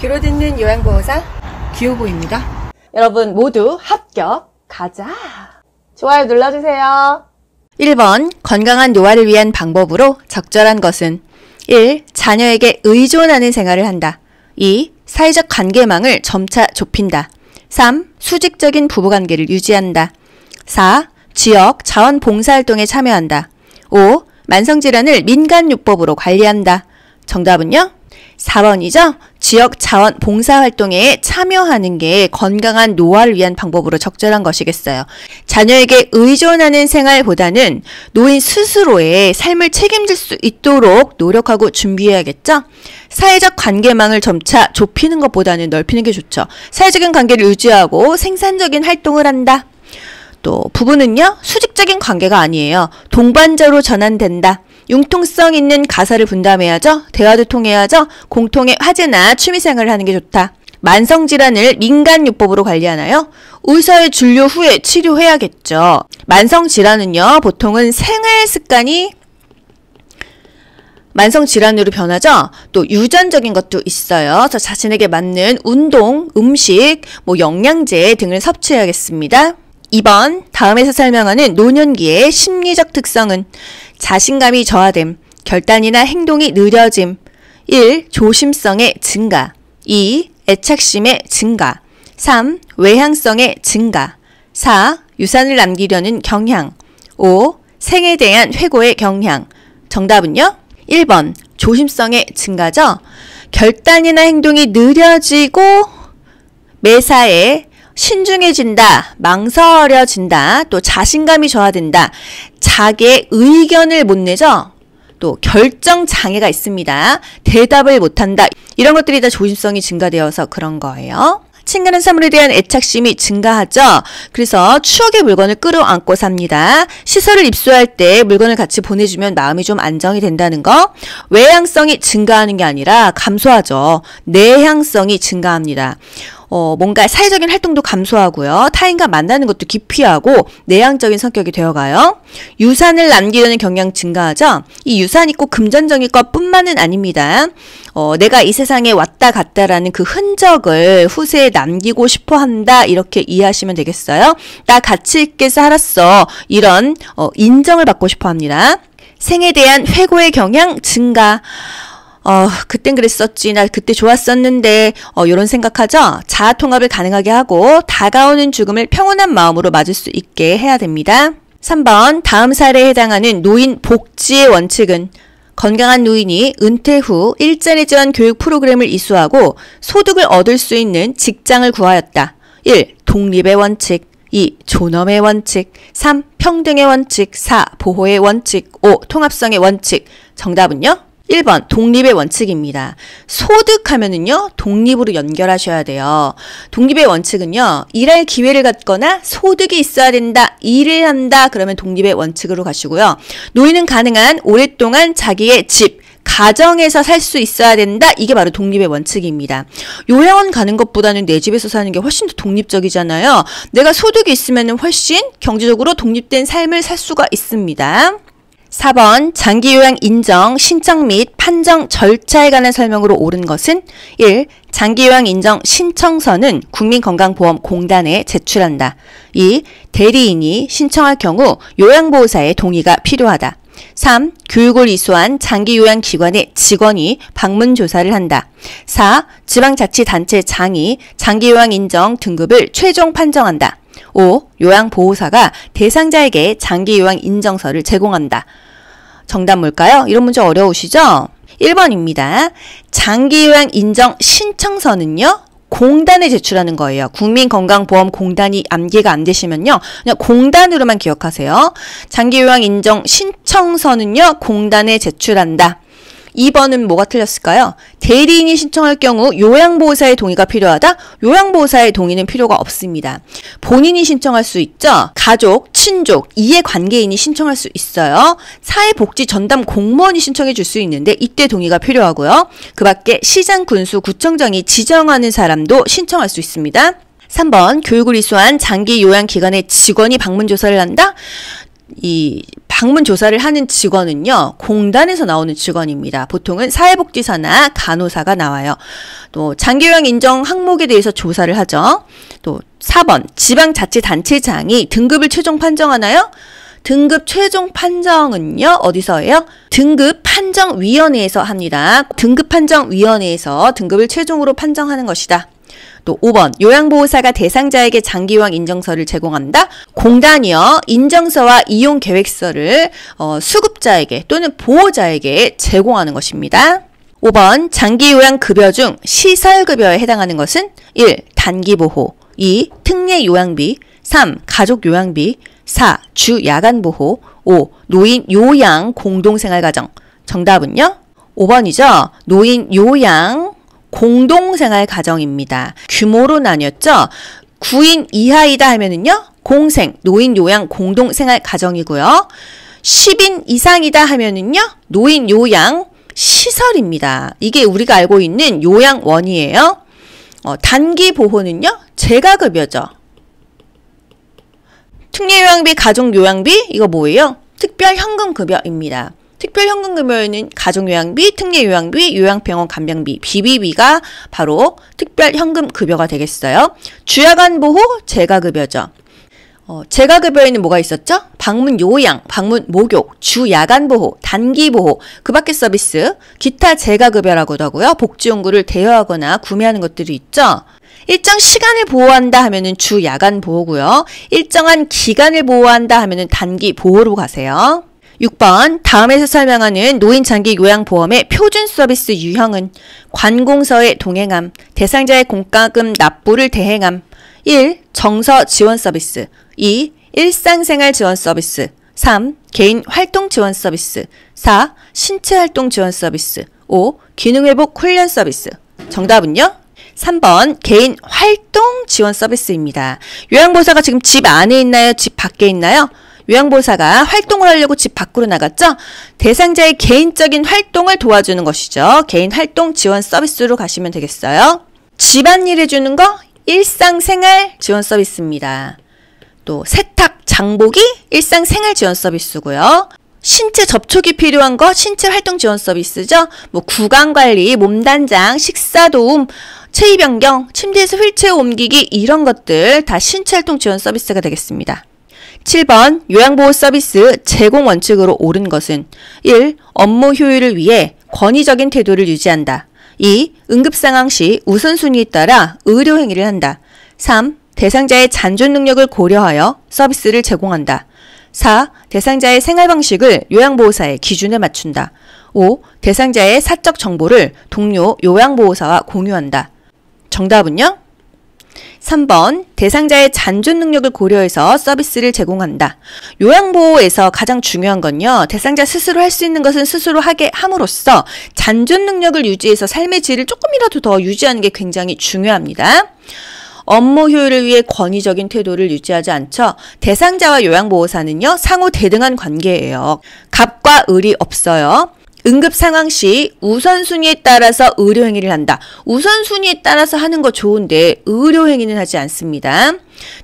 귀로 듣는 요양보호사 기호보입니다. 여러분 모두 합격 가자. 좋아요 눌러주세요. 1번 건강한 노화를 위한 방법으로 적절한 것은 1. 자녀에게 의존하는 생활을 한다. 2. 사회적 관계망을 점차 좁힌다. 3. 수직적인 부부관계를 유지한다. 4. 지역 자원봉사활동에 참여한다. 5. 만성질환을 민간요법으로 관리한다. 정답은요? 4번이죠? 지역 자원 봉사 활동에 참여하는 게 건강한 노화를 위한 방법으로 적절한 것이겠어요. 자녀에게 의존하는 생활보다는 노인 스스로의 삶을 책임질 수 있도록 노력하고 준비해야겠죠? 사회적 관계망을 점차 좁히는 것보다는 넓히는 게 좋죠. 사회적인 관계를 유지하고 생산적인 활동을 한다. 또 부부는요 수직적인 관계가 아니에요. 동반자로 전환된다. 융통성 있는 가사를 분담해야죠. 대화도 통해야죠. 공통의 화제나 취미생활을 하는 게 좋다. 만성질환을 민간요법으로 관리하나요? 의사의 진료 후에 치료해야겠죠. 만성질환은요, 보통은 생활 습관이 만성 질환으로 변하죠. 또 유전적인 것도 있어요. 그래서 자신에게 맞는 운동, 음식, 뭐 영양제 등을 섭취해야겠습니다. 2번 다음에서 설명하는 노년기의 심리적 특성은 자신감이 저하됨, 결단이나 행동이 느려짐, 1. 조심성의 증가, 2. 애착심의 증가, 3. 외향성의 증가, 4. 유산을 남기려는 경향, 5. 생에 대한 회고의 경향. 정답은요? 1번 조심성의 증가죠. 결단이나 행동이 느려지고 매사에 신중해진다, 망설여진다, 또 자신감이 저하된다, 자기의 의견을 못 내죠? 또 결정 장애가 있습니다. 대답을 못한다. 이런 것들이 다 조심성이 증가되어서 그런 거예요. 친근한 사물에 대한 애착심이 증가하죠. 그래서 추억의 물건을 끌어안고 삽니다. 시설을 입수할 때 물건을 같이 보내주면 마음이 좀 안정이 된다는 거. 외향성이 증가하는 게 아니라 감소하죠. 내향성이 증가합니다. 어, 뭔가 사회적인 활동도 감소하고요. 타인과 만나는 것도 기피하고 내향적인 성격이 되어가요. 유산을 남기려는 경향 증가하죠. 이 유산이 꼭 금전적인 것뿐만은 아닙니다. 어, 내가 이 세상에 왔다 갔다라는 그 흔적을 후세에 남기고 싶어 한다. 이렇게 이해하시면 되겠어요. 나 가치 있게 살았어. 이런 어, 인정을 받고 싶어 합니다. 생에 대한 회고의 경향 증가. 어, 그땐 그랬었지. 나 그때 좋았었는데, 어, 요런 생각하죠? 자아 통합을 가능하게 하고, 다가오는 죽음을 평온한 마음으로 맞을 수 있게 해야 됩니다. 3번, 다음 사례에 해당하는 노인 복지의 원칙은, 건강한 노인이 은퇴 후 일자리 지원 교육 프로그램을 이수하고 소득을 얻을 수 있는 직장을 구하였다. 1. 독립의 원칙. 2. 존엄의 원칙. 3. 평등의 원칙. 4. 보호의 원칙. 5. 통합성의 원칙. 정답은요? 1번 독립의 원칙입니다. 소득하면은요 독립으로 연결하셔야 돼요. 독립의 원칙은요 일할 기회를 갖거나 소득이 있어야 된다 일을 한다 그러면 독립의 원칙으로 가시고요. 노인은 가능한 오랫동안 자기의 집 가정에서 살 수 있어야 된다. 이게 바로 독립의 원칙입니다. 요양원 가는 것보다는 내 집에서 사는 게 훨씬 더 독립적이잖아요. 내가 소득이 있으면 훨씬 경제적으로 독립된 삶을 살 수가 있습니다. 4번 장기요양 인정 신청 및 판정 절차에 관한 설명으로 옳은 것은 1. 장기요양 인정 신청서는 국민건강보험공단에 제출한다. 2. 대리인이 신청할 경우 요양보호사의 동의가 필요하다. 3. 교육을 이수한 장기요양기관의 직원이 방문조사를 한다. 4. 지방자치단체 장이 장기요양 인정 등급을 최종 판정한다. 5. 요양보호사가 대상자에게 장기요양 인정서를 제공한다. 정답 뭘까요? 이런 문제 어려우시죠? 1번입니다. 장기요양 인정 신청서는요. 공단에 제출하는 거예요. 국민건강보험공단이 암기가 안 되시면요. 그냥 공단으로만 기억하세요. 장기요양 인정 신청서는요. 공단에 제출한다. 2번은 뭐가 틀렸을까요? 대리인이 신청할 경우 요양보호사의 동의가 필요하다? 요양보호사의 동의는 필요가 없습니다. 본인이 신청할 수 있죠? 가족, 친족, 이해관계인이 신청할 수 있어요. 사회복지 전담 공무원이 신청해 줄 수 있는데 이때 동의가 필요하고요. 그 밖에 시장, 군수, 구청장이 지정하는 사람도 신청할 수 있습니다. 3번 교육을 이수한 장기 요양 기관의 직원이 방문 조사를 한다? 이 방문 조사를 하는 직원은요, 공단에서 나오는 직원입니다. 보통은 사회복지사나 간호사가 나와요. 또 장기요양 인정 항목에 대해서 조사를 하죠. 또 4번 지방자치단체장이 등급을 최종 판정하나요? 등급 최종 판정은요, 어디서 해요? 등급 판정위원회에서 합니다. 등급 판정위원회에서 등급을 최종으로 판정하는 것이다. 또 5번 요양보호사가 대상자에게 장기요양 인정서를 제공한다. 공단이요 인정서와 이용 계획서를 어, 수급자에게 또는 보호자에게 제공하는 것입니다. 5번 장기요양 급여 중 시설급여에 해당하는 것은 1. 단기보호 2. 특례요양비 3. 가족요양비 4. 주야간보호 5. 노인 요양 공동생활가정 정답은요? 5번이죠. 노인 요양 공동생활 가정입니다. 규모로 나뉘었죠. 9인 이하이다 하면은요. 공생, 노인 요양 공동생활 가정이고요. 10인 이상이다 하면은요. 노인 요양 시설입니다. 이게 우리가 알고 있는 요양원이에요. 어, 단기 보호는요. 재가급여죠. 특례요양비, 가족요양비 이거 뭐예요? 특별 현금급여입니다. 특별현금급여에는 가족요양비, 특례요양비, 요양병원 간병비, 비비비가 바로 특별현금급여가 되겠어요. 주야간보호, 재가급여죠. 어, 재가급여에는 뭐가 있었죠? 방문 요양, 방문 목욕, 주 야간 보호, 단기 보호, 그 밖의 서비스, 기타 재가급여라고도 하고요. 복지용구를 대여하거나 구매하는 것들이 있죠. 일정 시간을 보호한다 하면은 주 야간 보호고요. 일정한 기간을 보호한다 하면은 단기 보호로 가세요. 6번 다음에서 설명하는 노인 장기 요양 보험의 표준 서비스 유형은 관공서의 동행함, 대상자의 공과금 납부를 대행함. 1. 정서 지원 서비스. 2. 일상생활 지원 서비스. 3. 개인 활동 지원 서비스. 4. 신체 활동 지원 서비스. 5. 기능 회복 훈련 서비스. 정답은요? 3번 개인 활동 지원 서비스입니다. 요양보호사가 지금 집 안에 있나요? 집 밖에 있나요? 요양보호사가 활동을 하려고 집 밖으로 나갔죠? 대상자의 개인적인 활동을 도와주는 것이죠. 개인 활동 지원 서비스로 가시면 되겠어요. 집안일 해주는 거 일상생활 지원 서비스입니다. 또 세탁, 장보기 일상생활 지원 서비스고요. 신체 접촉이 필요한 거 신체 활동 지원 서비스죠. 뭐 구강 관리, 몸 단장, 식사 도움, 체위 변경, 침대에서 휠체어 옮기기 이런 것들 다 신체 활동 지원 서비스가 되겠습니다. 7번 요양보호 서비스 제공 원칙으로 옳은 것은 1. 업무 효율을 위해 권위적인 태도를 유지한다. 2. 응급상황 시 우선순위에 따라 의료 행위를 한다. 3. 대상자의 잔존 능력을 고려하여 서비스를 제공한다. 4. 대상자의 생활 방식을 요양보호사의 기준에 맞춘다. 5. 대상자의 사적 정보를 동료 요양보호사와 공유한다. 정답은요? 3번 대상자의 잔존 능력을 고려해서 서비스를 제공한다. 요양보호에서 가장 중요한 건요. 대상자 스스로 할 수 있는 것은 스스로 하게 함으로써 잔존 능력을 유지해서 삶의 질을 조금이라도 더 유지하는 게 굉장히 중요합니다. 업무 효율을 위해 권위적인 태도를 유지하지 않죠. 대상자와 요양보호사는요, 상호 대등한 관계예요. 갑과 을이 없어요. 응급 상황 시 우선순위에 따라서 의료행위를 한다. 우선순위에 따라서 하는 거 좋은데 의료행위는 하지 않습니다.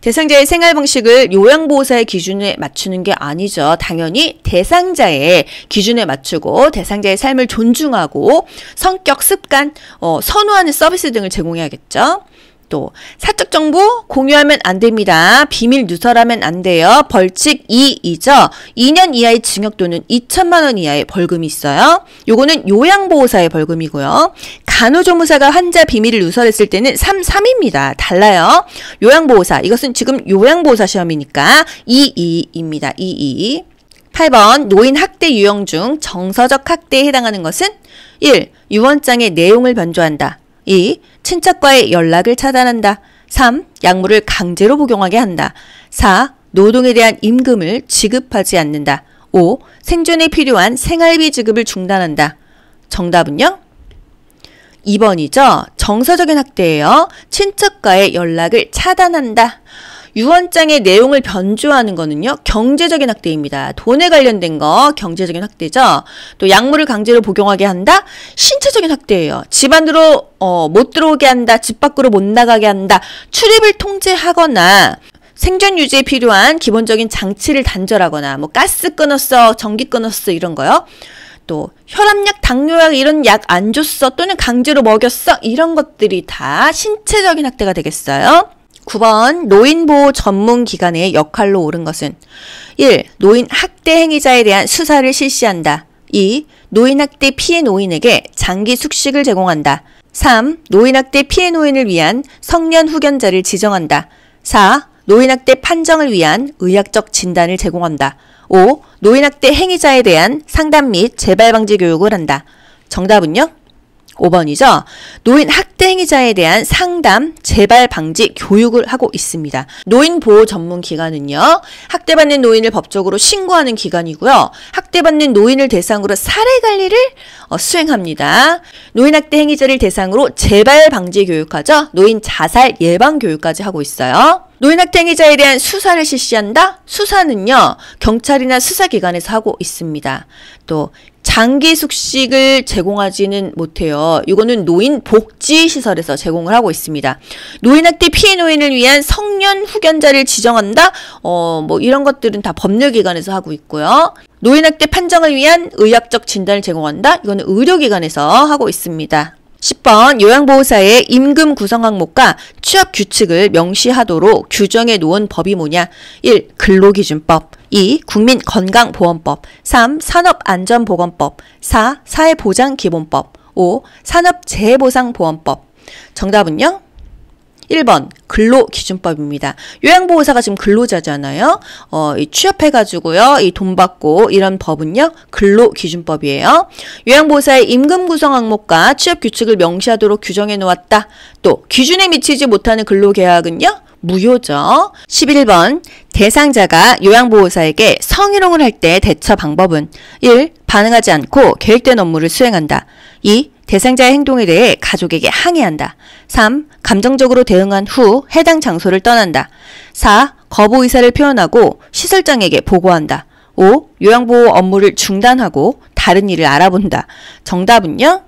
대상자의 생활 방식을 요양보호사의 기준에 맞추는 게 아니죠. 당연히 대상자의 기준에 맞추고 대상자의 삶을 존중하고 성격, 습관, 어, 선호하는 서비스 등을 제공해야겠죠. 또 사적 정보 공유하면 안 됩니다. 비밀 누설하면 안 돼요. 벌칙 2이죠. 2년 이하의 징역 또는 2천만 원 이하의 벌금이 있어요. 요거는 요양보호사의 벌금이고요. 간호조무사가 환자 비밀을 누설했을 때는 3, 3입니다. 달라요. 요양보호사 이것은 지금 요양보호사 시험이니까 2, 2입니다. 2, 2. 8번 노인 학대 유형 중 정서적 학대에 해당하는 것은 1. 유언장의 내용을 변조한다. 2. 친척과의 연락을 차단한다. 3. 약물을 강제로 복용하게 한다. 4. 노동에 대한 임금을 지급하지 않는다. 5. 생존에 필요한 생활비 지급을 중단한다. 정답은요? 2번이죠. 정서적인 학대예요. 친척과의 연락을 차단한다. 유언장의 내용을 변조하는 거는요, 경제적인 학대입니다. 돈에 관련된 거, 경제적인 학대죠. 또 약물을 강제로 복용하게 한다? 신체적인 학대예요. 집 안으로, 어, 못 들어오게 한다. 집 밖으로 못 나가게 한다. 출입을 통제하거나, 생존 유지에 필요한 기본적인 장치를 단절하거나 뭐 가스 끊었어, 전기 끊었어 이런 거요. 또 혈압약, 당뇨약 이런 약 안 줬어 또는 강제로 먹였어 이런 것들이 다 신체적인 학대가 되겠어요. 9번 노인보호 전문기관의 역할로 옳은 것은 1. 노인 학대 행위자에 대한 수사를 실시한다. 2. 노인학대 피해 노인에게 장기 숙식을 제공한다. 3. 노인학대 피해 노인을 위한 성년 후견자를 지정한다. 4. 노인학대 판정을 위한 의학적 진단을 제공한다. 5. 노인학대 행위자에 대한 상담 및 재발 방지 교육을 한다. 정답은요? 5번이죠. 노인 학대 행위자에 대한 상담, 재발 방지 교육을 하고 있습니다. 노인 보호 전문 기관은요. 학대받는 노인을 법적으로 신고하는 기관이고요. 학대받는 노인을 대상으로 사례 관리를 어, 수행합니다. 노인 학대 행위자를 대상으로 재발 방지 교육하죠. 노인 자살 예방 교육까지 하고 있어요. 노인학대 행위자에 대한 수사를 실시한다? 수사는요, 경찰이나 수사기관에서 하고 있습니다. 또, 장기 숙식을 제공하지는 못해요. 이거는 노인 복지 시설에서 제공을 하고 있습니다. 노인학대 피해 노인을 위한 성년 후견자를 지정한다. 어, 뭐 이런 것들은 다 법률기관에서 하고 있고요. 노인학대 판정을 위한 의학적 진단을 제공한다. 이거는 의료기관에서 하고 있습니다. 10번 요양보호사의 임금 구성 항목과 취업 규칙을 명시하도록 규정해 놓은 법이 뭐냐? 1. 근로기준법 2. 국민건강보험법 3. 산업안전보건법 4. 사회보장기본법 5. 산업재해보상보험법 정답은요? 1번 근로 기준법입니다. 요양보호사가 지금 근로자잖아요. 어, 이 취업해 가지고요. 이 돈 받고 이런 법은요. 근로 기준법이에요. 요양보호사의 임금 구성 항목과 취업 규칙을 명시하도록 규정해 놓았다. 또 기준에 미치지 못하는 근로 계약은요. 무효죠. 11번 대상자가 요양보호사에게 성희롱을 할 때 대처 방법은 1. 반응하지 않고 계획된 업무를 수행한다. 2. 대상자의 행동에 대해 가족에게 항의한다. 3. 감정적으로 대응한 후 해당 장소를 떠난다. 4. 거부 의사를 표현하고 시설장에게 보고한다. 5. 요양보호 업무를 중단하고 다른 일을 알아본다. 정답은요?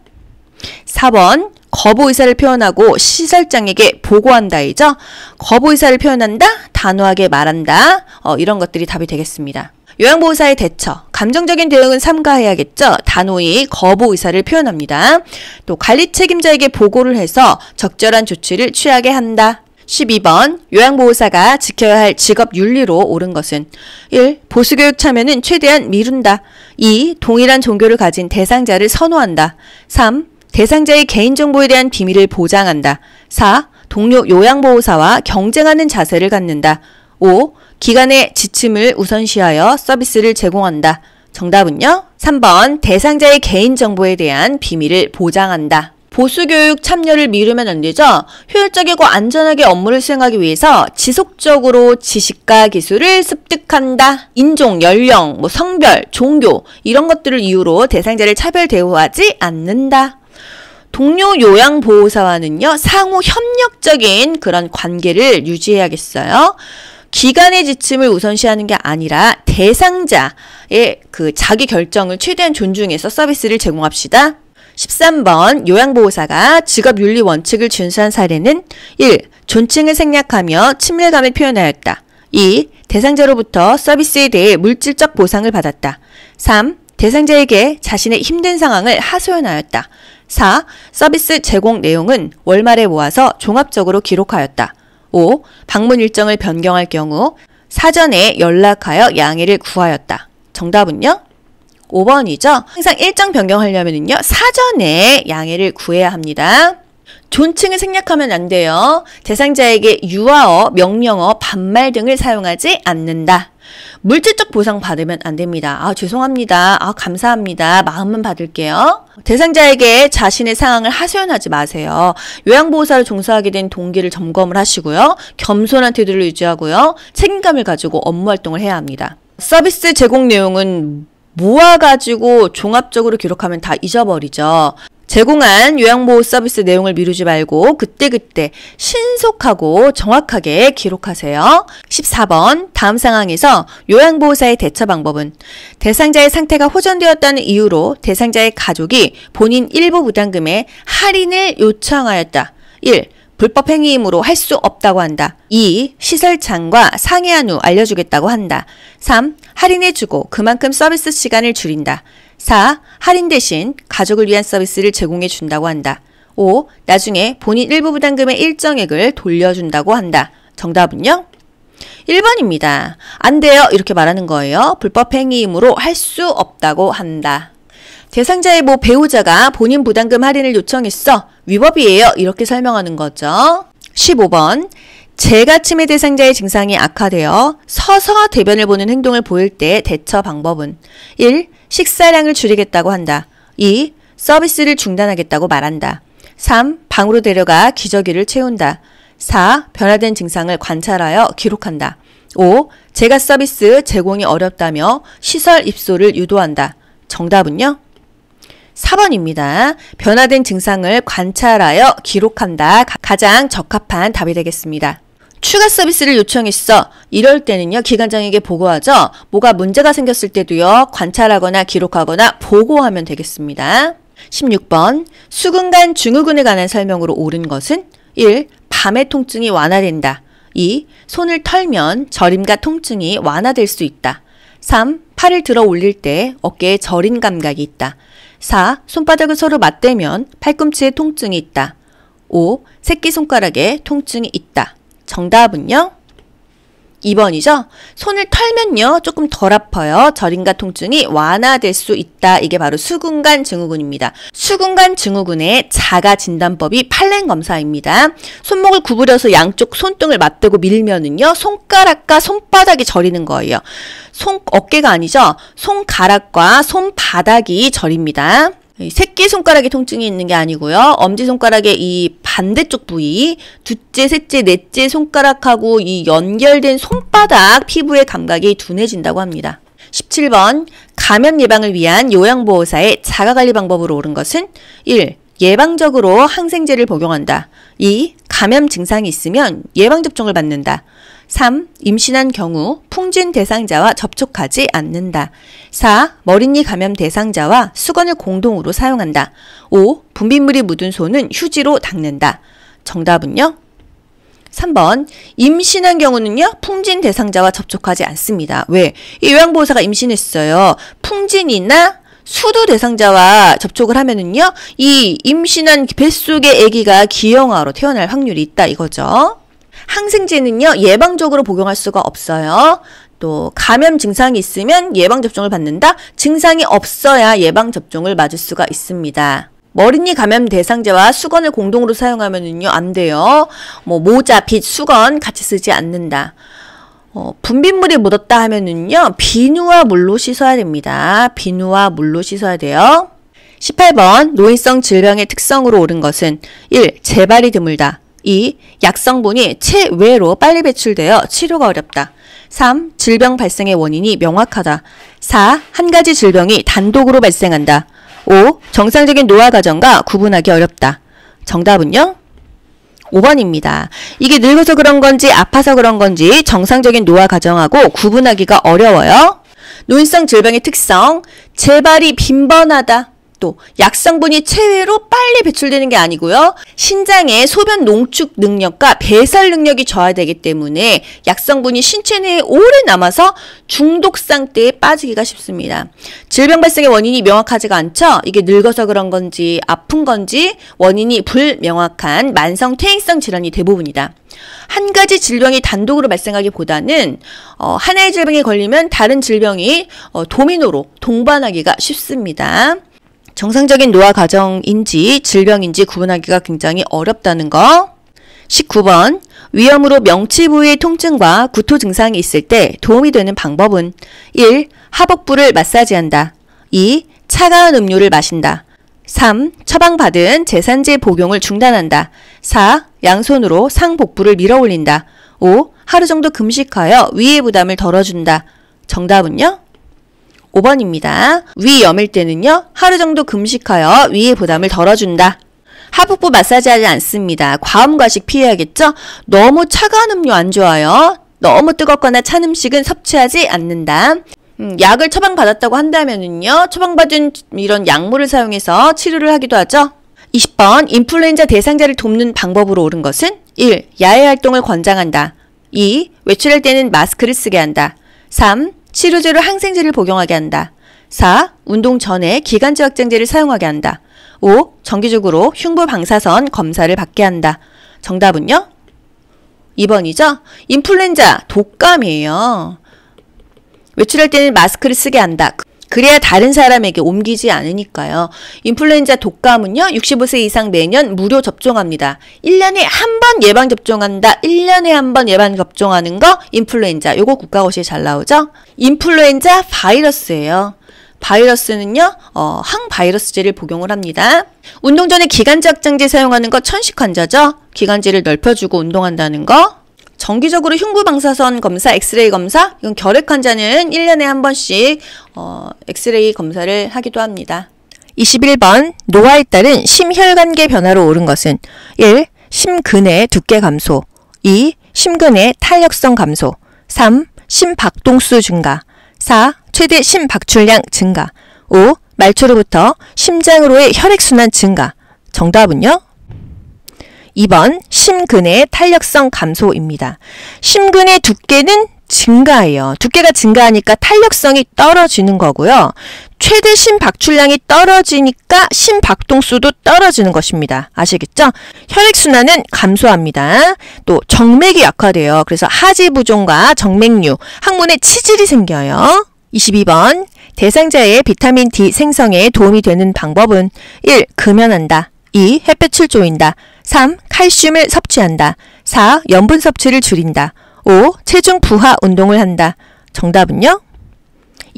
4번 거부 의사를 표현하고 시설장에게 보고한다이죠. 거부 의사를 표현한다, 단호하게 말한다. 어, 이런 것들이 답이 되겠습니다. 요양보호사의 대처, 감정적인 대응은 삼가해야겠죠. 단호히 거부 의사를 표현합니다. 또 관리 책임자에게 보고를 해서 적절한 조치를 취하게 한다. 12번 요양보호사가 지켜야 할 직업 윤리로 옳은 것은 1. 보수교육 참여는 최대한 미룬다. 2. 동일한 종교를 가진 대상자를 선호한다. 3. 대상자의 개인정보에 대한 비밀을 보장한다. 4. 동료 요양보호사와 경쟁하는 자세를 갖는다. 5. 기관의 지침을 우선시하여 서비스를 제공한다. 정답은요? 3번 대상자의 개인정보에 대한 비밀을 보장한다. 보수교육 참여를 미루면 안 되죠? 효율적이고 안전하게 업무를 수행하기 위해서 지속적으로 지식과 기술을 습득한다. 인종, 연령, 뭐 성별, 종교 이런 것들을 이유로 대상자를 차별 대우하지 않는다. 동료 요양보호사와는요, 상호 협력적인 그런 관계를 유지해야겠어요. 기관의 지침을 우선시하는 게 아니라 대상자의 그 자기 결정을 최대한 존중해서 서비스를 제공합시다. 13번 요양보호사가 직업윤리 원칙을 준수한 사례는 1. 존칭을 생략하며 친밀감을 표현하였다. 2. 대상자로부터 서비스에 대해 물질적 보상을 받았다. 3. 대상자에게 자신의 힘든 상황을 하소연하였다. 4. 서비스 제공 내용은 월말에 모아서 종합적으로 기록하였다. 5. 방문 일정을 변경할 경우 사전에 연락하여 양해를 구하였다. 정답은요? 5번이죠. 항상 일정 변경하려면요. 사전에 양해를 구해야 합니다. 존칭을 생략하면 안 돼요. 대상자에게 유아어, 명령어, 반말 등을 사용하지 않는다. 물질적 보상 받으면 안 됩니다. 아, 죄송합니다. 아, 감사합니다. 마음만 받을게요. 대상자에게 자신의 상황을 하소연하지 마세요. 요양보호사를 종사하게 된 동기를 점검을 하시고요. 겸손한 태도를 유지하고요. 책임감을 가지고 업무 활동을 해야 합니다. 서비스 제공 내용은 모아가지고 종합적으로 기록하면 다 잊어버리죠. 제공한 요양보호 서비스 내용을 미루지 말고 그때그때 신속하고 정확하게 기록하세요. 14번 다음 상황에서 요양보호사의 대처 방법은 대상자의 상태가 호전되었다는 이유로 대상자의 가족이 본인 일부 부담금에 할인을 요청하였다. 1. 불법 행위이므로 할 수 없다고 한다. 2. 시설장과 상의한 후 알려주겠다고 한다. 3. 할인해주고 그만큼 서비스 시간을 줄인다. 4. 할인 대신 가족을 위한 서비스를 제공해 준다고 한다. 5. 나중에 본인 일부 부담금의 일정액을 돌려준다고 한다. 정답은요? 1번입니다. 안 돼요. 이렇게 말하는 거예요. 불법 행위이므로 할 수 없다고 한다. 대상자의 모 배우자가 본인 부담금 할인을 요청했어. 위법이에요. 이렇게 설명하는 거죠. 15번. 재가침의 대상자의 증상이 악화되어 서서 대변을 보는 행동을 보일 때 대처 방법은 1. 식사량을 줄이겠다고 한다. 2. 서비스를 중단하겠다고 말한다. 3. 방으로 데려가 기저귀를 채운다. 4. 변화된 증상을 관찰하여 기록한다. 5. 재가 서비스 제공이 어렵다며 시설 입소를 유도한다. 정답은요? 4번입니다. 변화된 증상을 관찰하여 기록한다. 가장 적합한 답이 되겠습니다. 추가 서비스를 요청했어. 이럴 때는요, 기관장에게 보고하죠. 뭐가 문제가 생겼을 때도요, 관찰하거나 기록하거나 보고하면 되겠습니다. 16번. 수근간 증후군에 관한 설명으로 옳은 것은 1. 밤의 통증이 완화된다. 2. 손을 털면 저림과 통증이 완화될 수 있다. 3. 팔을 들어 올릴 때 어깨에 저린 감각이 있다. 4. 손바닥을 서로 맞대면 팔꿈치에 통증이 있다. 5. 새끼손가락에 통증이 있다. 정답은요? 2번이죠? 손을 털면요, 조금 덜 아파요. 저림과 통증이 완화될 수 있다. 이게 바로 수근간 증후군입니다. 수근간 증후군의 자가 진단법이 팔랭 검사입니다. 손목을 구부려서 양쪽 손등을 맞대고 밀면은요, 손가락과 손바닥이 저리는 거예요. 손, 어깨가 아니죠? 손가락과 손바닥이 저립니다. 새끼 손가락에 통증이 있는 게 아니고요. 엄지 손가락의 이 반대쪽 부위, 둘째, 셋째, 넷째 손가락하고 이 연결된 손바닥 피부의 감각이 둔해진다고 합니다. 17번 감염 예방을 위한 요양보호사의 자가관리 방법으로 옳은 것은 1. 예방적으로 항생제를 복용한다. 2. 감염 증상이 있으면 예방접종을 받는다. 3. 임신한 경우 풍진 대상자와 접촉하지 않는다. 4. 머리니 감염 대상자와 수건을 공동으로 사용한다. 5. 분비물이 묻은 손은 휴지로 닦는다. 정답은요? 3번 임신한 경우는요 풍진 대상자와 접촉하지 않습니다. 왜? 이 요양보호사가 임신했어요. 풍진이나 수도 대상자와 접촉을 하면은요 이 임신한 뱃속의 아기가 기형아로 태어날 확률이 있다 이거죠. 항생제는요, 예방적으로 복용할 수가 없어요. 또, 감염 증상이 있으면 예방 접종을 받는다? 증상이 없어야 예방 접종을 맞을 수가 있습니다. 머리니 감염 대상자와 수건을 공동으로 사용하면은요, 안 돼요. 뭐, 모자, 빗, 수건 같이 쓰지 않는다. 어, 분비물이 묻었다 하면은요, 비누와 물로 씻어야 됩니다. 비누와 물로 씻어야 돼요. 18번, 노인성 질병의 특성으로 옳은 것은 1. 재발이 드물다. 2. 약성분이 체외로 빨리 배출되어 치료가 어렵다. 3. 질병 발생의 원인이 명확하다. 4. 한 가지 질병이 단독으로 발생한다. 5. 정상적인 노화 과정과 구분하기 어렵다. 정답은요? 5번입니다. 이게 늙어서 그런 건지 아파서 그런 건지 정상적인 노화 과정하고 구분하기가 어려워요. 노인성 질병의 특성, 재발이 빈번하다. 또 약성분이 체외로 빨리 배출되는 게 아니고요. 신장의 소변 농축 능력과 배설 능력이 저하되기 때문에 약성분이 신체 내에 오래 남아서 중독 상태에 빠지기가 쉽습니다. 질병 발생의 원인이 명확하지가 않죠. 이게 늙어서 그런 건지 아픈 건지 원인이 불명확한 만성 퇴행성 질환이 대부분이다. 한 가지 질병이 단독으로 발생하기보다는 어, 하나의 질병에 걸리면 다른 질병이 어, 도미노로 동반하기가 쉽습니다. 정상적인 노화 과정인지 질병인지 구분하기가 굉장히 어렵다는 거. 19번 위험으로 명치 부위의 통증과 구토 증상이 있을 때 도움이 되는 방법은 1. 하복부를 마사지한다. 2. 차가운 음료를 마신다. 3. 처방받은 제산제 복용을 중단한다. 4. 양손으로 상복부를 밀어 올린다. 5. 하루 정도 금식하여 위의 부담을 덜어준다. 정답은요? 5번입니다. 위 염일 때는요, 하루 정도 금식하여 위의 부담을 덜어준다. 하복부 마사지하지 않습니다. 과음 과식 피해야겠죠? 너무 차가운 음료 안 좋아요. 너무 뜨겁거나 찬 음식은 섭취하지 않는다. 음, 약을 처방받았다고 한다면은요, 처방받은 이런 약물을 사용해서 치료를 하기도 하죠. 20번 인플루엔자 대상자를 돕는 방법으로 옳은 것은 1. 야외 활동을 권장한다. 2. 외출할 때는 마스크를 쓰게 한다. 3. 치료제로 항생제를 복용하게 한다. 4. 운동 전에 기관지 확장제를 사용하게 한다. 5. 정기적으로 흉부 방사선 검사를 받게 한다. 정답은요? 2번이죠? 인플루엔자 독감이에요. 외출할 때는 마스크를 쓰게 한다. 그래야 다른 사람에게 옮기지 않으니까요. 인플루엔자 독감은요, 65세 이상 매년 무료 접종합니다. 1년에 한 번 예방 접종한다. 1년에 한 번 예방 접종하는 거 인플루엔자. 요거 국가고시에 잘 나오죠? 인플루엔자 바이러스예요. 바이러스는요, 어, 항바이러스제를 복용을 합니다. 운동 전에 기관지 확장제 사용하는 거 천식 환자죠? 기관지를 넓혀주고 운동한다는 거. 정기적으로 흉부 방사선 검사, 엑스레이 검사, 이건 결핵 환자는 1년에 한 번씩 어, 엑스레이 검사를 하기도 합니다. 21번 노화에 따른 심혈관계 변화로 옳은 것은 1. 심근의 두께 감소 2. 심근의 탄력성 감소 3. 심박동수 증가 4. 최대 심박출량 증가 5. 말초로부터 심장으로의 혈액순환 증가 정답은요? 2번 심근의 탄력성 감소입니다. 심근의 두께는 증가해요. 두께가 증가하니까 탄력성이 떨어지는 거고요. 최대 심박출량이 떨어지니까 심박동수도 떨어지는 것입니다. 아시겠죠? 혈액순환은 감소합니다. 또 정맥이 약화돼요. 그래서 하지부종과 정맥류, 항문에 치질이 생겨요. 22번 대상자의 비타민 D 생성에 도움이 되는 방법은 1. 금연한다. 2. 햇볕을 쬐인다. 3. 칼슘을 섭취한다. 4. 염분 섭취를 줄인다. 5. 체중 부하 운동을 한다. 정답은요?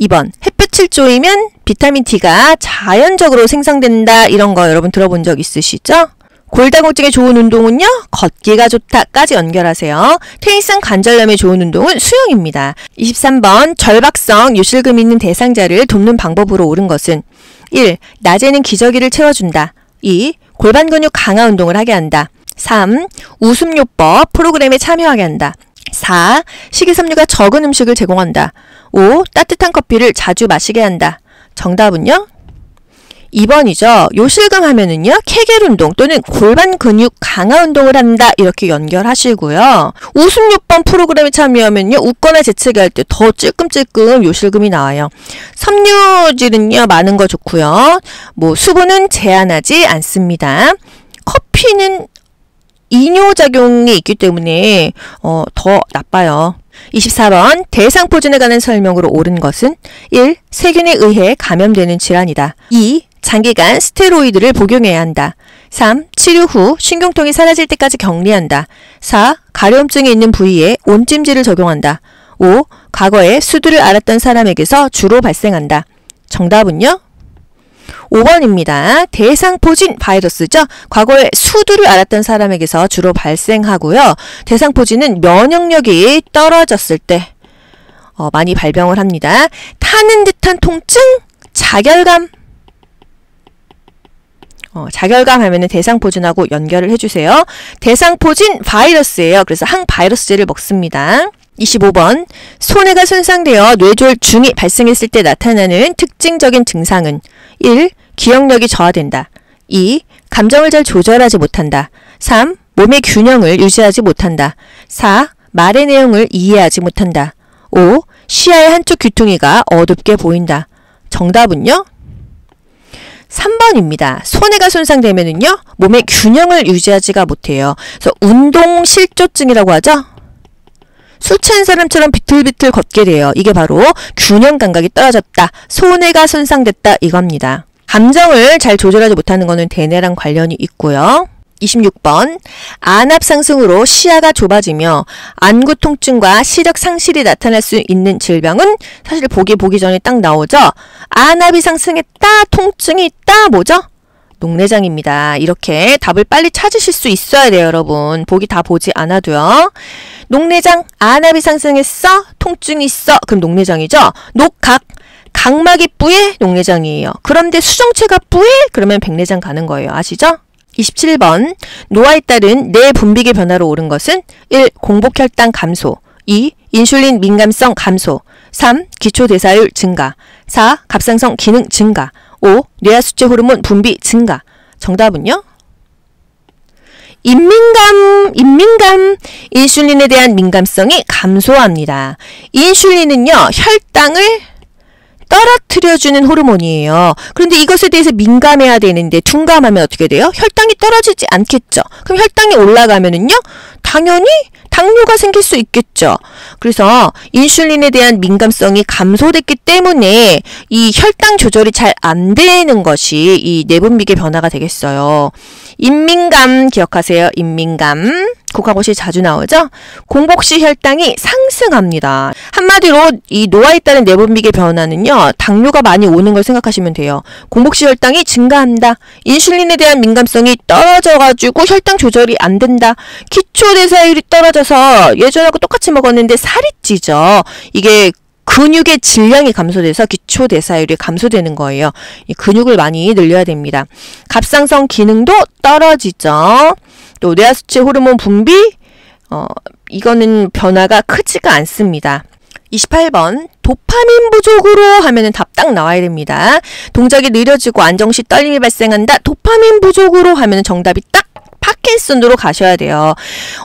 2번. 햇볕을 쬐이면 비타민 D가 자연적으로 생성된다. 이런 거 여러분 들어본 적 있으시죠? 골다공증에 좋은 운동은요, 걷기가 좋다까지 연결하세요. 퇴행성 관절염에 좋은 운동은 수영입니다. 23번, 절박성 요실금 있는 대상자를 돕는 방법으로 옳은 것은 1. 낮에는 기저귀를 채워준다. 2. 골반 근육 강화 운동을 하게 한다. 3. 웃음요법 프로그램에 참여하게 한다. 4. 식이섬유가 적은 음식을 제공한다. 5. 따뜻한 커피를 자주 마시게 한다. 정답은요? 2번이죠. 요실금 하면은요, 케겔 운동 또는 골반 근육 강화 운동을 한다. 이렇게 연결하시고요. 웃음 6번 프로그램에 참여하면요, 웃거나 재채기 할 때 더 찔끔찔끔 요실금이 나와요. 섬유질은요, 많은 거 좋고요. 뭐, 수분은 제한하지 않습니다. 커피는 이뇨작용이 있기 때문에, 어, 더 나빠요. 24번 대상포진에 관한 설명으로 옳은 것은 1. 세균에 의해 감염되는 질환이다. 2. 장기간 스테로이드를 복용해야 한다. 3. 치료 후 신경통이 사라질 때까지 격리한다. 4. 가려움증이 있는 부위에 온찜질을 적용한다. 5. 과거에 수두를 앓았던 사람에게서 주로 발생한다. 정답은요? 5번입니다. 대상포진 바이러스죠. 과거에 수두를 앓았던 사람에게서 주로 발생하고요. 대상포진은 면역력이 떨어졌을 때 어, 많이 발병을 합니다. 타는 듯한 통증, 자결감, 어, 자결감 하면은 대상포진하고 연결을 해주세요. 대상포진 바이러스예요. 그래서 항바이러스제를 먹습니다. 25번 손해가 손상되어 뇌졸 중이 발생했을 때 나타나는 특징적인 증상은 1. 기억력이 저하된다. 2. 감정을 잘 조절하지 못한다. 3. 몸의 균형을 유지하지 못한다. 4. 말의 내용을 이해하지 못한다. 5. 시야의 한쪽 귀퉁이가 어둡게 보인다. 정답은요? 3번입니다. 손해가 손상되면은요, 몸의 균형을 유지하지가 못해요. 그래서 운동 실조증이라고 하죠? 술 취한 사람처럼 비틀비틀 걷게 돼요. 이게 바로 균형 감각이 떨어졌다. 손해가 손상됐다. 이겁니다. 감정을 잘 조절하지 못하는 것은 대뇌랑 관련이 있고요. 26번 안압 상승으로 시야가 좁아지며 안구 통증과 시력 상실이 나타날 수 있는 질병은 사실 보기 보기 전에 딱 나오죠. 안압이 상승했다, 통증이 있다, 뭐죠? 녹내장입니다. 이렇게 답을 빨리 찾으실 수 있어야 돼요, 여러분. 보기 다 보지 않아도요. 녹내장, 안압이 상승했어, 통증이 있어, 그럼 녹내장이죠. 녹각, 각막이 뿌예, 녹내장이에요. 그런데 수정체가 뿌예, 그러면 백내장 가는 거예요. 아시죠? 27번 노화에 따른 뇌 분비계 변화로 옳은 것은 1. 공복 혈당 감소 2. 인슐린 민감성 감소 3. 기초 대사율 증가 4. 갑상선 기능 증가 5. 뇌하수체 호르몬 분비 증가 정답은요? 인민감, 인민감. 인슐린에 대한 민감성이 감소합니다. 인슐린은요, 혈당을 떨어뜨려주는 호르몬이에요. 그런데 이것에 대해서 민감해야 되는데 둔감하면 어떻게 돼요? 혈당이 떨어지지 않겠죠. 그럼 혈당이 올라가면은요, 당연히 당뇨가 생길 수 있겠죠. 그래서 인슐린에 대한 민감성이 감소됐기 때문에 이 혈당 조절이 잘 안 되는 것이 이 내분비계 변화가 되겠어요. 인민감 기억하세요. 인민감. 국화고시 자주 나오죠? 공복 시 혈당이 상승합니다. 한마디로 이 노화에 내분비계 변화는요. 당뇨가 많이 오는 걸 생각하시면 돼요. 공복 시 혈당이 증가한다. 인슐린에 대한 민감성이 떨어져가지고 혈당 조절이 안 된다. 기초대사율이 떨어져서 예전하고 똑같이 먹었는데 살이 찌죠. 이게 근육의 질량이 감소돼서 기초 대사율이 감소되는 거예요. 이 근육을 많이 늘려야 됩니다. 갑상선 기능도 떨어지죠. 또 뇌하수체 호르몬 분비 어 이거는 변화가 크지가 않습니다. 28번 도파민 부족으로 하면은 답 딱 나와야 됩니다. 동작이 느려지고 안정 시 떨림이 발생한다. 도파민 부족으로 하면은 정답이 딱 파킨슨으로 가셔야 돼요.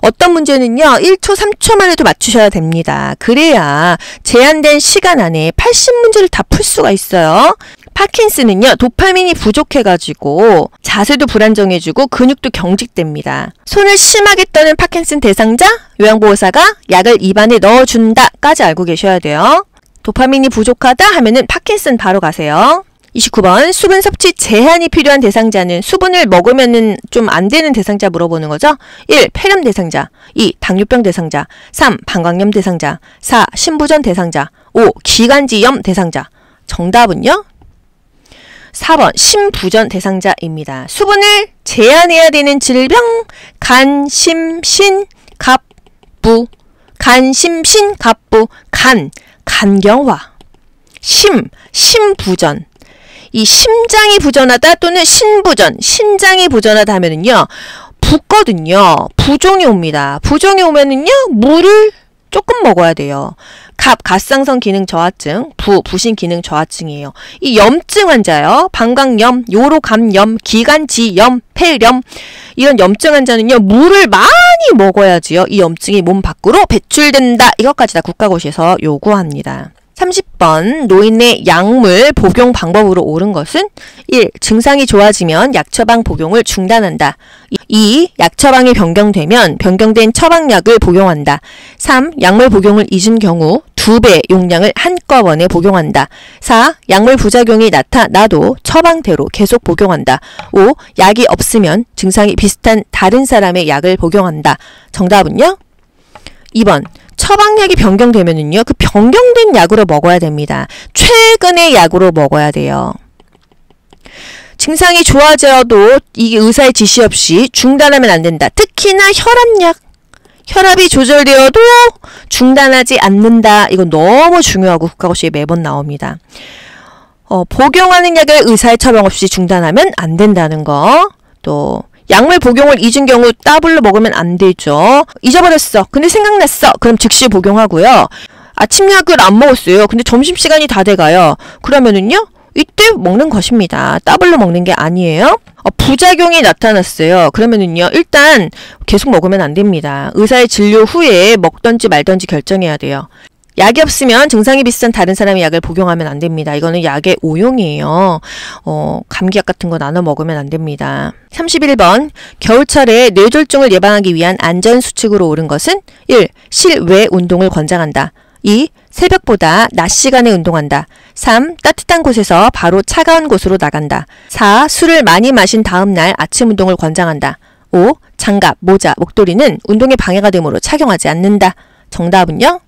어떤 문제는요, 1초, 3초만 해도 맞추셔야 됩니다. 그래야 제한된 시간 안에 80문제를 다 풀 수가 있어요. 파킨슨은요, 도파민이 부족해가지고 자세도 불안정해지고 근육도 경직됩니다. 손을 심하게 떠는 파킨슨 대상자, 요양보호사가 약을 입안에 넣어준다까지 알고 계셔야 돼요. 도파민이 부족하다 하면은 파킨슨 바로 가세요. 29번 수분 섭취 제한이 필요한 대상자는 수분을 먹으면은 좀 안 되는 대상자 물어보는 거죠. 1. 폐렴 대상자 2. 당뇨병 대상자 3. 방광염 대상자 4. 신부전 대상자 5. 기관지염 대상자 정답은요? 4번 신부전 대상자입니다. 수분을 제한해야 되는 질병 간, 심, 신, 갑, 부 간, 심, 신, 갑, 부 간, 간경화 심, 심부전 이 심장이 부전하다 또는 신부전, 신장이 부전하다 하면은요, 붓거든요. 부종이 옵니다. 부종이 오면은요, 물을 조금 먹어야 돼요. 갑, 갑상선 기능 저하증, 부, 부신 기능 저하증이에요. 이 염증 환자요. 방광염, 요로감염, 기관지염, 폐렴 이런 염증 환자는요. 물을 많이 먹어야지요. 이 염증이 몸 밖으로 배출된다. 이것까지 다 국가고시에서 요구합니다. 30번 노인의 약물 복용 방법으로 옳은 것은 1. 증상이 좋아지면 약 처방 복용을 중단한다. 2. 약 처방이 변경되면 변경된 처방약을 복용한다. 3. 약물 복용을 잊은 경우 2배 용량을 한꺼번에 복용한다. 4. 약물 부작용이 나타나도 처방대로 계속 복용한다. 5. 약이 없으면 증상이 비슷한 다른 사람의 약을 복용한다. 정답은요? 2번 처방약이 변경되면은요, 그 변경된 약으로 먹어야 됩니다. 최근의 약으로 먹어야 돼요. 증상이 좋아져도 이게 의사의 지시 없이 중단하면 안 된다. 특히나 혈압약. 혈압이 조절되어도 중단하지 않는다. 이건 너무 중요하고 국가고시에 매번 나옵니다. 어, 복용하는 약을 의사의 처방 없이 중단하면 안 된다는 거. 또 약물 복용을 잊은 경우 더블로 먹으면 안 되죠. 잊어버렸어. 근데 생각났어. 그럼 즉시 복용하고요. 아침 약을 안 먹었어요. 근데 점심시간이 다 돼가요. 그러면은요. 이때 먹는 것입니다. 더블로 먹는 게 아니에요. 어, 부작용이 나타났어요. 그러면은요, 일단 계속 먹으면 안 됩니다. 의사의 진료 후에 먹던지 말던지 결정해야 돼요. 약이 없으면 증상이 비슷한 다른 사람의 약을 복용하면 안 됩니다. 이거는 약의 오용이에요. 어, 감기약 같은 거 나눠 먹으면 안 됩니다. 31번. 겨울철에 뇌졸중을 예방하기 위한 안전 수칙으로 옳은 것은 1. 실외 운동을 권장한다. 2. 새벽보다 낮 시간에 운동한다. 3. 따뜻한 곳에서 바로 차가운 곳으로 나간다. 4. 술을 많이 마신 다음 날 아침 운동을 권장한다. 5. 장갑, 모자, 목도리는 운동에 방해가 되므로 착용하지 않는다. 정답은요?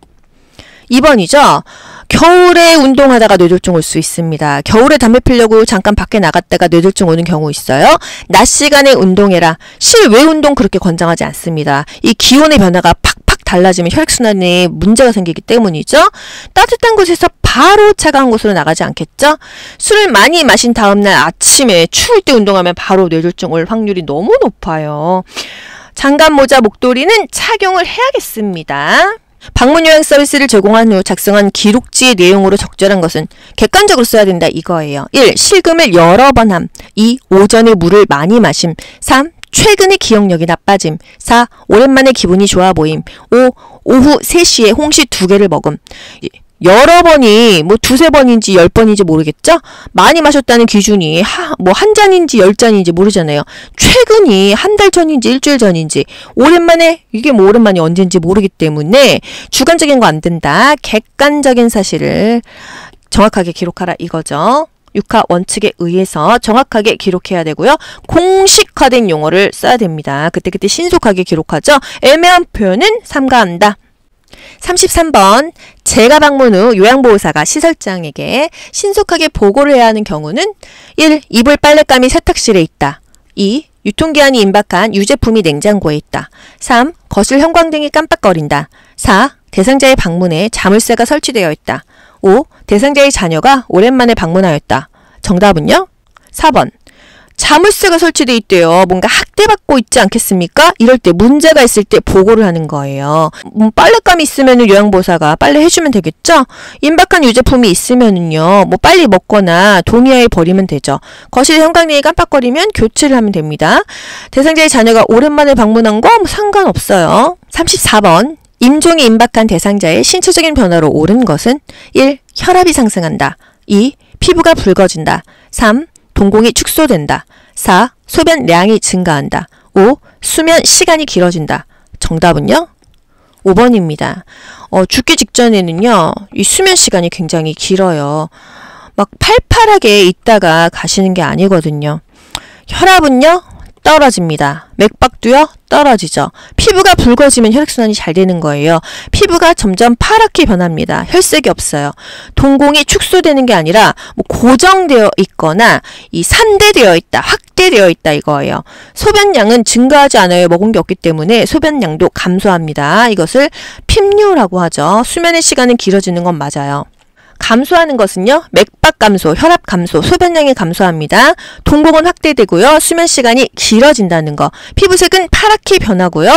2번이죠. 겨울에 운동하다가 뇌졸중 올 수 있습니다. 겨울에 담배 피려고 잠깐 밖에 나갔다가 뇌졸중 오는 경우 있어요. 낮 시간에 운동해라. 실외 운동 그렇게 권장하지 않습니다. 이 기온의 변화가 팍팍 달라지면 혈액순환에 문제가 생기기 때문이죠. 따뜻한 곳에서 바로 차가운 곳으로 나가지 않겠죠? 술을 많이 마신 다음날 아침에 추울 때 운동하면 바로 뇌졸중 올 확률이 너무 높아요. 장갑 모자 목도리는 착용을 해야겠습니다. 방문 요약 서비스를 제공한 후 작성한 기록지의 내용으로 적절한 것은 객관적으로 써야 된다 이거예요. 1. 실금을 여러 번 함. 2. 오전에 물을 많이 마심. 3. 최근에 기억력이 나빠짐. 4. 오랜만에 기분이 좋아 보임. 5. 오후 3시에 홍시 두 개를 먹음. 여러 번이 뭐 두세 번인지 열 번인지 모르겠죠? 많이 마셨다는 기준이 뭐 한 잔인지 열 잔인지 모르잖아요. 최근이 한 달 전인지 일주일 전인지 오랜만에 이게 뭐 오랜만이 언제인지 모르기 때문에 주관적인 거 안 된다. 객관적인 사실을 정확하게 기록하라 이거죠. 육하 원칙에 의해서 정확하게 기록해야 되고요. 공식화된 용어를 써야 됩니다. 그때그때 신속하게 기록하죠. 애매한 표현은 삼가한다. 33번 재가 방문 후 요양보호사가 시설장에게 신속하게 보고를 해야 하는 경우는 1. 이불 빨랫감이 세탁실에 있다. 2. 유통기한이 임박한 유제품이 냉장고에 있다. 3. 거실 형광등이 깜빡거린다. 4. 대상자의 방문에 자물쇠가 설치되어 있다. 5. 대상자의 자녀가 오랜만에 방문하였다. 정답은요? 4번. 자물쇠가 설치돼 있대요. 뭔가 학대받고 있지 않겠습니까? 이럴 때 문제가 있을 때 보고를 하는 거예요. 음, 빨랫감이 있으면 요양보사가 빨래 해주면 되겠죠? 임박한 유제품이 있으면은요, 뭐 빨리 먹거나 동의하에 버리면 되죠. 거실 형광등이 깜빡거리면 교체를 하면 됩니다. 대상자의 자녀가 오랜만에 방문한 거 뭐 상관없어요. 34번. 임종이 임박한 대상자의 신체적인 변화로 옳은 것은 1. 혈압이 상승한다. 2. 피부가 붉어진다. 3. 동공이 축소된다. 4. 소변량이 증가한다. 5. 수면 시간이 길어진다. 정답은요? 5번입니다. 어, 죽기 직전에는요, 이 수면 시간이 굉장히 길어요. 막 팔팔하게 있다가 가시는 게 아니거든요. 혈압은요, 떨어집니다. 맥박 도요, 떨어지죠. 피부가 붉어지면 혈액순환이 잘 되는 거예요. 피부가 점점 파랗게 변합니다. 혈색이 없어요. 동공이 축소되는 게 아니라 뭐 고정되어 있거나 이 산대되어 있다, 확대되어 있다 이거예요. 소변량은 증가하지 않아요. 먹은 게 없기 때문에 소변량도 감소합니다. 이것을 핍류라고 하죠. 수면의 시간은 길어지는 건 맞아요. 감소하는 것은요. 맥박 감소, 혈압 감소, 소변량이 감소합니다. 동공은 확대되고요. 수면 시간이 길어진다는 거. 피부색은 파랗게 변하고요.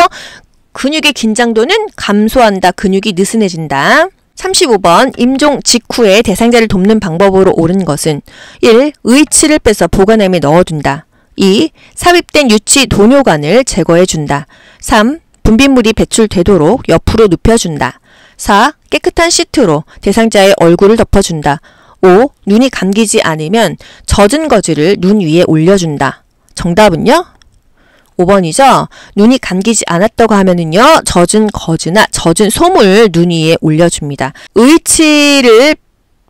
근육의 긴장도는 감소한다. 근육이 느슨해진다. 35번 임종 직후에 대상자를 돕는 방법으로 옳은 것은 1. 의치를 빼서 보관함에 넣어둔다. 2. 삽입된 유치 도뇨관을 제거해준다. 3. 분비물이 배출되도록 옆으로 눕혀준다. 4. 깨끗한 시트로 대상자의 얼굴을 덮어준다. 5. 눈이 감기지 않으면 젖은 거즈를 눈 위에 올려준다. 정답은요? 5번이죠. 눈이 감기지 않았다고 하면은요. 젖은 거즈나 젖은 솜을 눈 위에 올려줍니다. 의치를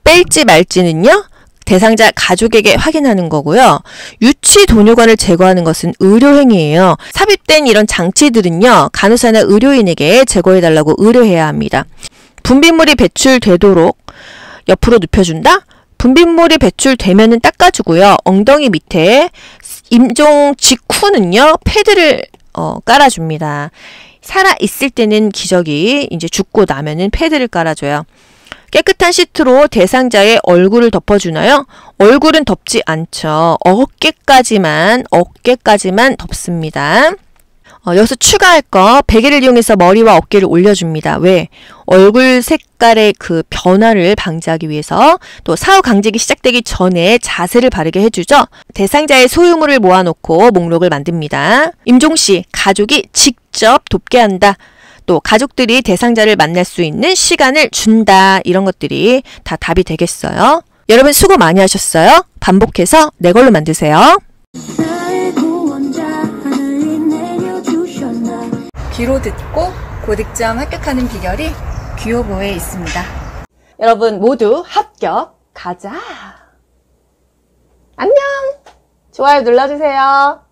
뺄지 말지는요. 대상자 가족에게 확인하는 거고요. 유치 도뇨관을 제거하는 것은 의료행위예요. 삽입된 이런 장치들은요. 간호사나 의료인에게 제거해달라고 의뢰해야 합니다. 분비물이 배출되도록 옆으로 눕혀준다? 분비물이 배출되면은 닦아주고요. 엉덩이 밑에 임종 직후는요. 패드를 어, 깔아줍니다. 살아 있을 때는 기저귀, 이제 죽고 나면은 패드를 깔아줘요. 깨끗한 시트로 대상자의 얼굴을 덮어주나요? 얼굴은 덮지 않죠. 어깨까지만, 어깨까지만 덮습니다. 어, 여기서 추가할 거 베개를 이용해서 머리와 어깨를 올려줍니다. 왜? 얼굴 색깔의 그 변화를 방지하기 위해서 또 사후 강직이 시작되기 전에 자세를 바르게 해주죠. 대상자의 소유물을 모아놓고 목록을 만듭니다. 임종 씨 가족이 직접 돕게 한다. 또 가족들이 대상자를 만날 수 있는 시간을 준다. 이런 것들이 다 답이 되겠어요. 여러분 수고 많이 하셨어요. 반복해서 내 걸로 만드세요. 귀로 듣고 고득점 합격하는 비결이 귀요보에 있습니다. 여러분 모두 합격 가자. 안녕. 좋아요 눌러주세요.